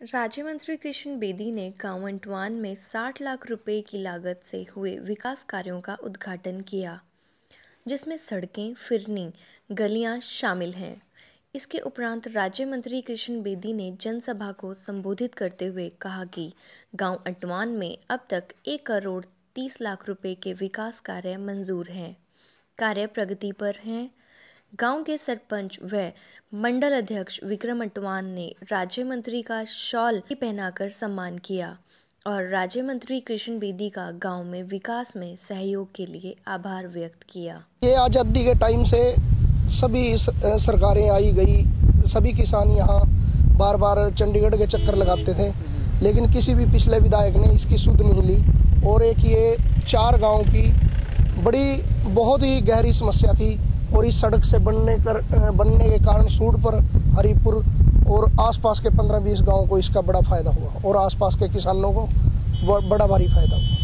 राज्य मंत्री कृष्ण बेदी ने गाँव अंटवान में 60 लाख रुपए की लागत से हुए विकास कार्यों का उद्घाटन किया, जिसमें सड़कें, फिरनी, गलियाँ शामिल हैं। इसके उपरांत राज्य मंत्री कृष्ण बेदी ने जनसभा को संबोधित करते हुए कहा कि गाँव अंटवान में अब तक एक करोड़ तीस लाख रुपए के विकास कार्य मंजूर हैं। कार्य प्रगति पर हैं गाँव के सरपंच व मंडल अध्यक्ष विक्रम अटवान ने राज्य मंत्री का शॉल पहनाकर सम्मान किया और राज्य मंत्री कृष्ण बेदी का गाँव में विकास में सहयोग के लिए आभार व्यक्त किया। ये आज़ादी के टाइम से सभी सरकारें आई गई। सभी किसान यहाँ बार बार चंडीगढ़ के चक्कर लगाते थे, लेकिन किसी भी पिछले विधायक ने इसकी सुध नहीं ली। और एक ये चार गाँव की बड़ी, बहुत ही गहरी समस्या थी। और इस सड़क से बनने कर बनने के कारण सूड पर, हरिपुर और आसपास के 15-20 गाँवों को इसका बड़ा फ़ायदा हुआ और आसपास के किसानों को बड़ा भारी फ़ायदा हुआ।